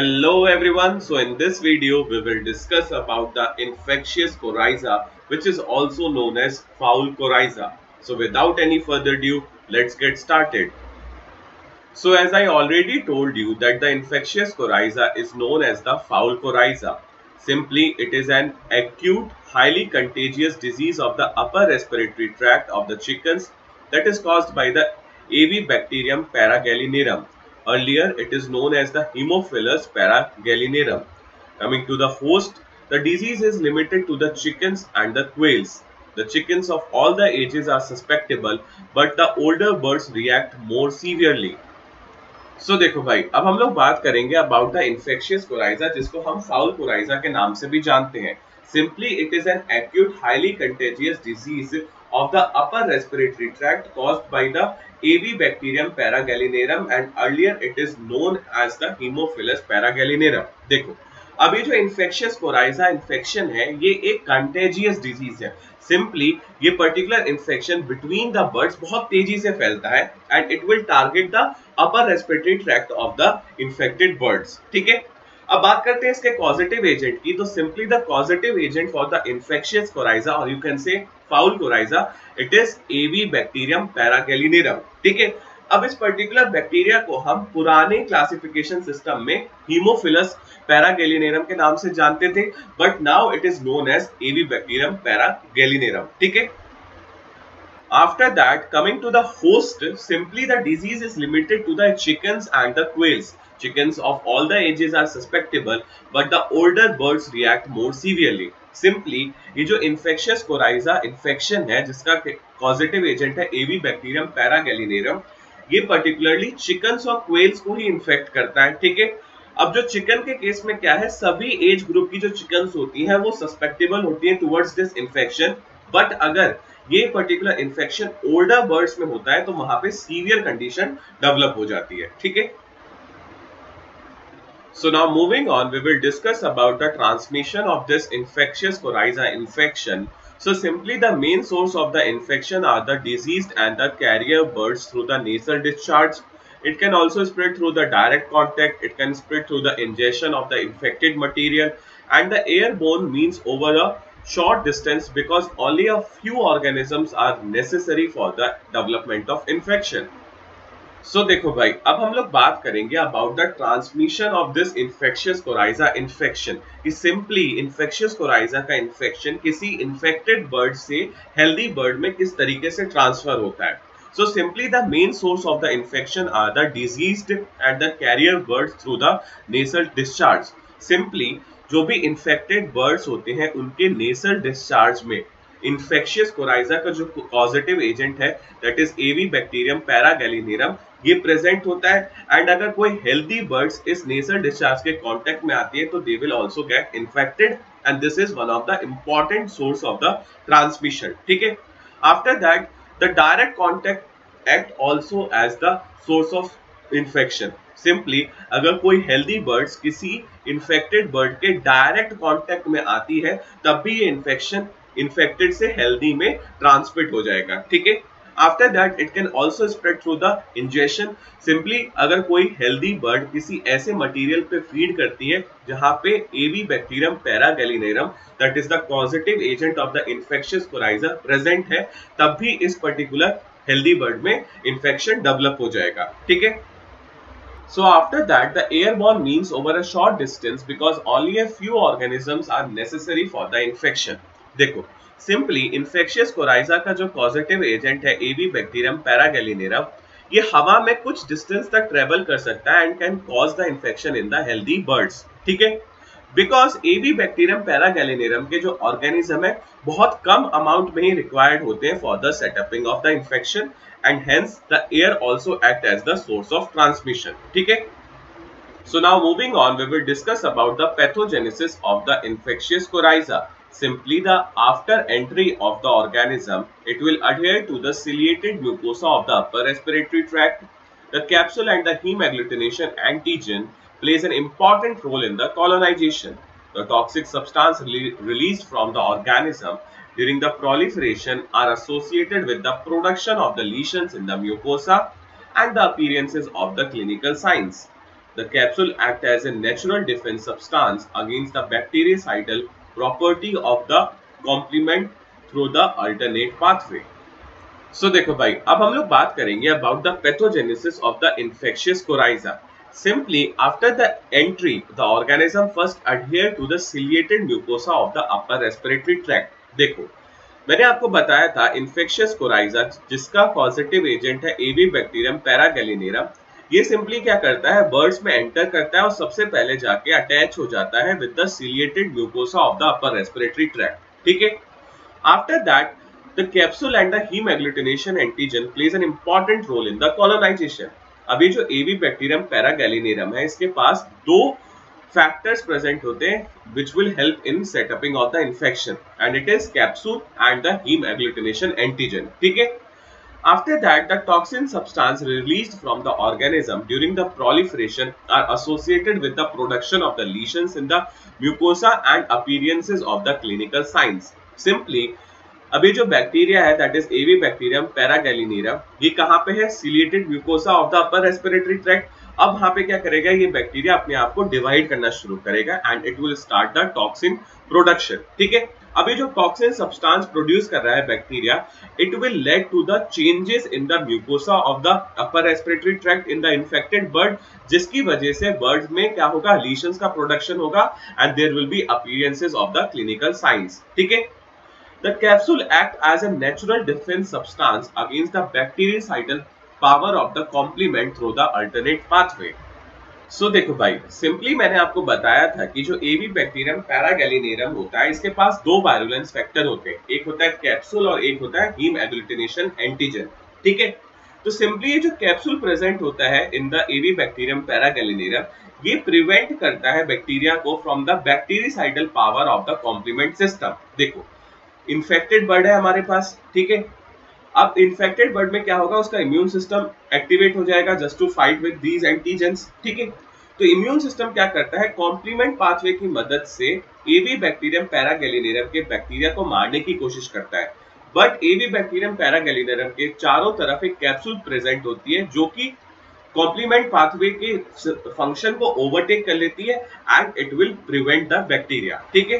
Hello everyone. So in this video we will discuss about the infectious coryza which is also known as foul coryza. So without any further ado let's get started. So as I already told you that the infectious coryza is known as the foul coryza. Simply it is an acute highly contagious disease of the upper respiratory tract of the chickens that is caused by the AV bacterium Paragallinarum Earlier, it is known as the Haemophilus paragallinarum. Coming to the host, the disease is limited to the chickens and the quails. The chickens of all the ages are susceptible, but the older birds react more severely. So so, देखो भाई अब हम लोग बात करेंगे about the infectious coryza जिसको हम foul coryza के नाम से भी जानते हैं simply it is an acute highly contagious disease of the upper respiratory tract caused by the AV bacterium Paragallinarum and earlier it is known as the Haemophilus Paragallinarum. देखो अब ये जो इन्फेक्शियस कोराइजा इन्फेक्शन है, ये एक contagious disease है। Simply ये particular infection between the birds बहुत तेज़ी से फैलता है and it will target the upper respiratory tract of the infected birds ठीक है? अब बात करते हैं इसके पॉजिटिव एजेंट की तो simply the positive agent for the infectious coryza और you can say fowl coryza it is Avibacterium paragallinarum ठीक है? अब इस पर्टिकुलर बैक्टीरिया को हम पुराने क्लासिफिकेशन सिस्टम में हीमोफिलस पैरागेलिनेरम के नाम से जानते थे but now it is known as Avibacterium paragallinarum ठीक है? After that, coming to the host, simply the disease is limited to the chickens and the quails. Chickens of all the ages are susceptible, but the older birds react more severely. Simply ये जो infectious coryza infection है जिसका positive agent है एवी bacterium paragallinarum ये particularly chickens और quails को ही infect करता है ठीक है अब जो चिकन के केस में क्या है सभी एज ग्रुप की जो चिकन होती हैं वो सस्पेक्टेबल होती हैं टुवर्ड्स दिस इन्फेक्शन बट अगर ये पर्टिकुलर इन्फेक्शन ओल्डर बर्ड्स में होता है तो वहाँ पे सीवियर कंडीशन डेवलप हो जाती है, ठीक है? So now moving on we will discuss about the transmission of this infectious coryza infection so simply the main source of the infection are the disease and the carrier birds through the nasal discharge it can also spread through the direct contact, it can spread through the ingestion of the infected material. And the airborne means over a short distance because only a few organisms are necessary for the development of infection. so, देखो भाई अब हम लोग बात करेंगे about the transmission of this infectious coryza infection simply infectious coryza का infection किसी infected bird से हेल्दी बर्ड में किस तरीके से ट्रांसफ़र होता है so simply the main source of the infection are the diseased and the carrier bird through the nasal discharge simply जो भी इन्फेक्टेड बर्ड्स होते हैं, उनके नेसल डिस्चार्ज में इन्फेक्शियस कोराइजा का जो पॉजिटिव एजेंट है that is Avibacterium paragallinarum ये प्रेजेंट होता है। एंड अगर कोई हेल्दी बर्ड्स इस नेसल डिस्चार्ज के कांटेक्ट में आती है तो they will also get infected and this is one of the important source of the transmission ठीक है? After that the direct contact act also as the source of infection simply अगर कोई healthy birds किसी infected bird के direct contact में आती है, तब भी ये इन्फेक्शन इन्फेक्टेड से हेल्दी में ट्रांसमिट हो जाएगा, ठीक है? After that it can also spread through the injection simply अगर कोई हेल्दी बर्ड किसी ऐसे मटीरियल पे फ़ीड करती है, जहाँ पे Avibacterium paragallinarum that is the positive agent of the infectious coryza present है, तब भी इस पर्टिकुलर हेल्दी बर्ड में इन्फेक्शन डेवलप हो जाएगा, ठीक है? So after that, the airborne means over a short distance because only a few organisms are necessary for the infection. देखो सिंपली इन्फेक्शियस कोराइजा का जो पॉजिटिव एजेंट है एवी बैक्टीरियम पैरागेलिनेरम ये हवा में कुछ डिस्टेंस तक ट्रेवल कर सकता है and can cause the infection in the healthy birds ठीक है बिकॉज़ एवी बैक्टीरियम पैरागेलिनेरम के जो ऑर्गेनिज्म है बहुत कम अमाउंट में ही रिक्वायर्ड होते हैं for the setupping of the infection and hence the air also act as the source of transmission. Okay? So now moving on we will discuss about the pathogenesis of the infectious coryza simply the after entry of the organism it will adhere to the ciliated mucosa of the upper respiratory tract. The capsule and the hemagglutination antigen plays an important role in the colonization. The toxic substance re released from the organism during the proliferation are associated with the production of the lesions in the mucosa and the appearances of the clinical signs. the capsule act as a natural defense substance against the bactericidal property of the complement through the alternate pathway. So so, देखो भाई अब हम लोग बात करेंगे about the pathogenesis of the infectious coryza Simply, after the entry, the organism first adhere to the ciliated mucosa of the upper respiratory tract. देखो, मैंने आपको बताया था इन्फेक्शियस कोराइजा, जिसका पॉजिटिव एजेंट है एवी बैक्टीरियम पैरागैलिनेरम ये simply क्या करता है? बर्ड्स में एंटर करता है और सबसे पहले जाके अटैच हो जाता है with the ciliated mucosa of the upper respiratory tract ठीक है? After that the capsule and the haem antigen plays an important role in the colonisation अभी जो एवी बैक्टीरियम पैरागैलिनेरम है, इसके पास दो factors present hote which will help in setting of the infection. And it is capsule and the heme agglutination antigen. Okay. after that the toxin substance released from the organism during the proliferation are associated with the production of the lesions in the mucosa and appearances of the clinical signs. Simply अभी जो bacteria है that is Avibacterium paragallinarum ये कहाँ पे है? Ciliated mucosa of the upper respiratory tract अब यहाँ पे क्या करेगा? ये बैक्टीरिया अपने आप को डिवाइड करना शुरू करेगा and it will start the toxin production ठीक है? अभी जो टॉक्सिन सब्सटेंस प्रोड्यूस कर रहा है bacteria it will lead to the changes in the mucosa of the upper respiratory tract in the infected bird जिसकी वजह से बर्ड में क्या होगा? लीशंस का प्रोडक्शन होगा and there will be appearances of the clinical signs ठीक है? The capsule act as a natural defense substance against the bactericidal power of the complement through the alternate pathway. so, देखो भाई simply मैंने आपको बताया था कि जो एवी बैक्टीरियम पैरागैलिनेरम होता है इसके पास दो वायरुलेंस फैक्टर होते हैं। एक होता है कैप्सूल और एक होता है हीम एग्लूटिनेशन एंटीजन ठीक है? तो सिंपली ये जो कैप्सूल प्रेजेंट होता है in the Avibacterium paragallinarum ये प्रिवेंट करता है बैक्टीरिया को from the bactericidal power of the complement system देखो इन्फेक्टेड बर्ड है हमारे पास, ठीक है? अब इन्फेक्टेड बर्ड में क्या होगा, उसका इम्यून सिस्टम एक्टिवेट हो जाएगा just to fight with these antigens ठीक है? तो इम्यून सिस्टम क्या करता है? कॉम्प्लीमेंट पाथवे की मदद से एवी बैक्टीरियम पैरागैलिनेरम के बैक्टीरिया को मारने की कोशिश करता है। बट एवी बैक्टीरियम पैरागैलिनेरम के चारों तरफ़ एक कैप्सूल प्रेजेंट होती है, जो कि कॉम्प्लीमेंट पाथवे के फ़ंक्शन को ओवरटेक कर लेती है and it will prevent the bacteria ठीक है?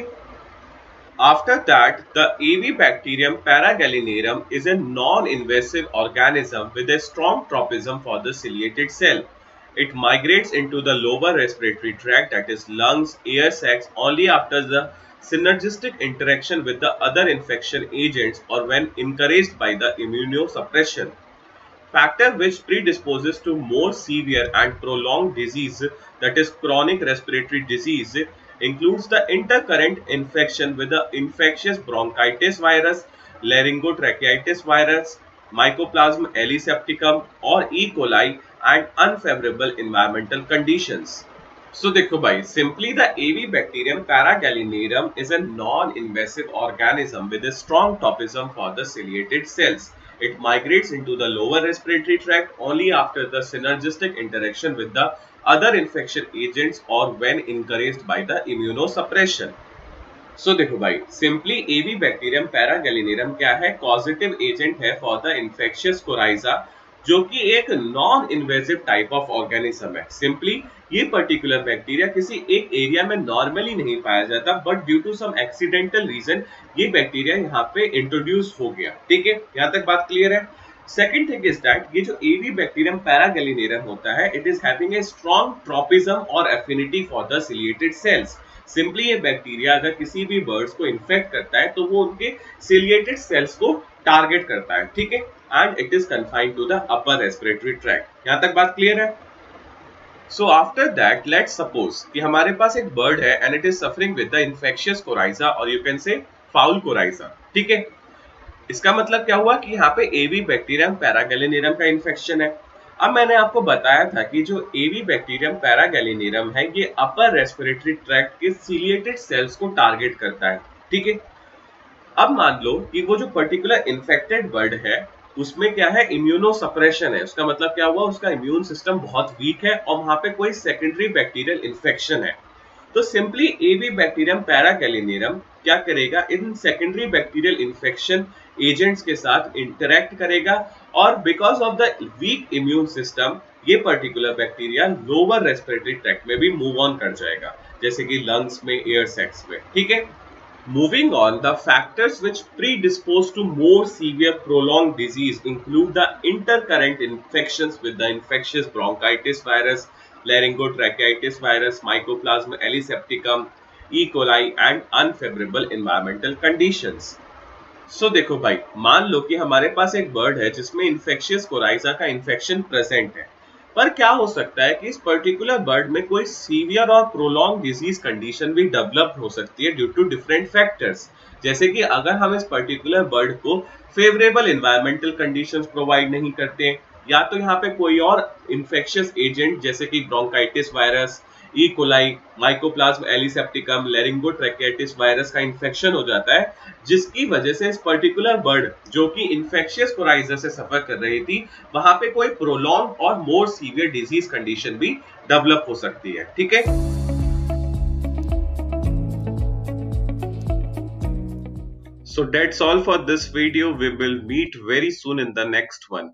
After that, the AV bacterium Paragallinerum is a non-invasive organism with a strong tropism for the ciliated cell. It migrates into the lower respiratory tract that is lungs, air sacs only after the synergistic interaction with the other infection agents or when encouraged by the immunosuppression. Factor which predisposes to more severe and prolonged disease that is chronic respiratory disease includes the intercurrent infection with the infectious bronchitis virus, laryngotracheitis virus, Mycoplasma elisepticum or E. coli and unfavorable environmental conditions. So देखो भाई simply the AV bacterium Paragallinerum is a non-invasive organism with a strong tropism for the ciliated cells. It migrates into the lower respiratory tract only after the synergistic interaction with the other infection agents or when encouraged by the immunosuppression. So so, देखो भाई simply Avibacterium paragallinarum क्या है? Causative agent है for the infectious coryza जो कि एक non invasive type of organism है। Simply ये पर्टिकुलर बैक्टीरिया किसी एक एरिया में नॉर्मली नहीं पाया जाता but due to some accidental reason ये बैक्टीरिया यहाँ पे इंट्रोड्यूस हो गया। ठीक है? यहाँ तक बात क्लियर है? सेकेंड थिंग इज़ दैट ये जो एवी बैक्टीरियम पैरागैलिनेरम होता है it is having a strong tropism और affinity for the ciliated cells simply ये बैक्टीरिया अगर किसी भी बर्ड्स को इन्फेक्ट करता है तो वो उनके सिलिएटेड सेल्स को टारगेट करता है, ठीक है? And it is confined to the upper respiratory tract यहाँ तक बात क्लियर है? So after that let suppose कि हमारे पास एक बर्ड है and it is suffering with the infectious coryza और you can say fowl coryza ठीक है? इसका मतलब क्या हुआ कि यहाँ पे एवी बैक्टीरियम पैरागैलिनेरम का इन्फेक्शन है। अब मैंने आपको बताया था कि जो एवी बैक्टीरियम पैरागैलिनेरम है, ये अपर रेस्पिरेटरी ट्रैक्ट के सीलिएटेड सेल्स को टारगेट करता है, ठीक है? अब मान लो कि वो जो पर्टिकुलर इन्फेक्टेड बर्ड है, उसमें क्या है? इम्यूनो सप्रेशन है। उसका मतलब क्या हुआ? उसका इम्यून सिस्टम बहुत वीक है और वहाँ पे कोई सेकेंडरी बैक्टीरियल इन्फेक्शन है। तो simply A B bacterium paragallinarum क्या करेगा? इन सेकेंडरी बैक्टीरियल इन्फेक्शन एजेंट्स के साथ इंटरेक्ट करेगा और because of the weak immune system ये particular bacteria lower respiratory tract में भी मूव ऑन कर जाएगा। जैसे कि लंग्स में एयर सेक्स में। ठीक है? Moving on, the factors which predispose to more severe prolonged disease include the intercurrent infections with the infectious bronchitis virus, laryngotracheitis virus, mycoplasma elisepticum, E. coli and unfavorable environmental conditions. So so, देखो भाई मान लो कि हमारे पास एक bird है जिसमें infectious coryza का इन्फेक्शन प्रेजेंट है पर क्या हो सकता है कि इस पर्टिकुलर बर्ड में कोई सीवियर और प्रोलॉन्ग डिज़ीज़ कंडीशन भी डेवलप हो सकती है ड्यू टू डिफरेंट फैक्टर्स जैसे कि अगर हम इस पर्टिकुलर बर्ड को फेवरेबल इन्वायरमेंटल कंडीशंस प्रोवाइड नहीं करते या तो यहाँ पे कोई और इन्फेक्शियस एजेंट जैसे कि bronchitis virus E coli mycoplasma gallisepticum laryngotracheitis virus का इन्फेक्शन हो जाता है, जिसकी वजह से इस पर्टिकुलर बर्ड जो कि इन्फेक्शियस कोराइजर से सफ़र कर रही थी, वहाँ पे कोई प्रोलॉन्ग और मोर सीवियर डिज़ीज़ कंडीशन भी डेवलप हो सकती है ठीक है So that's all for this video. We will meet very soon in the next one.